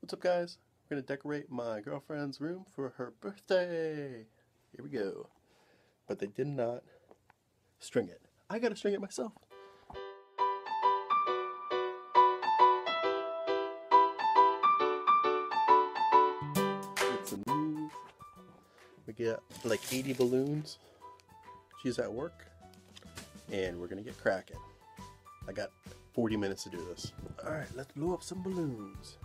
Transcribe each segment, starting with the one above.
What's up, guys? We're gonna decorate my girlfriend's room for her birthday. Here we go. But they did not string it. I gotta string it myself. We get like 80 balloons. She's at work, and we're gonna get cracking. I got 40 minutes to do this. All right, let's blow up some balloons.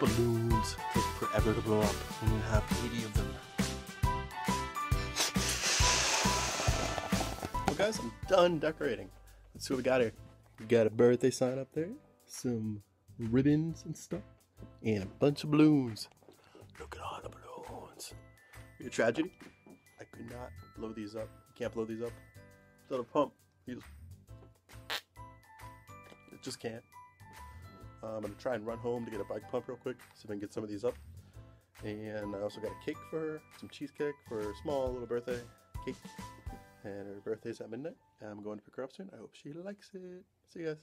Balloons take forever to blow up when you have 80 of them. Well guys, I'm done decorating. Let's see what we got here. We got a birthday sign up there, some ribbons and stuff, and a bunch of balloons. Look at all the balloons. Be a tragedy. I could not blow these up. You can't blow these up. Without a pump. You it just can't. Uh, I'm gonna try and run home to get a bike pump real quick, see if I can get some of these up. And I also got a cake for her, some cheesecake for her small little birthday cake. And her birthday's at midnight. I'm going to pick her up soon. I hope she likes it. See you guys.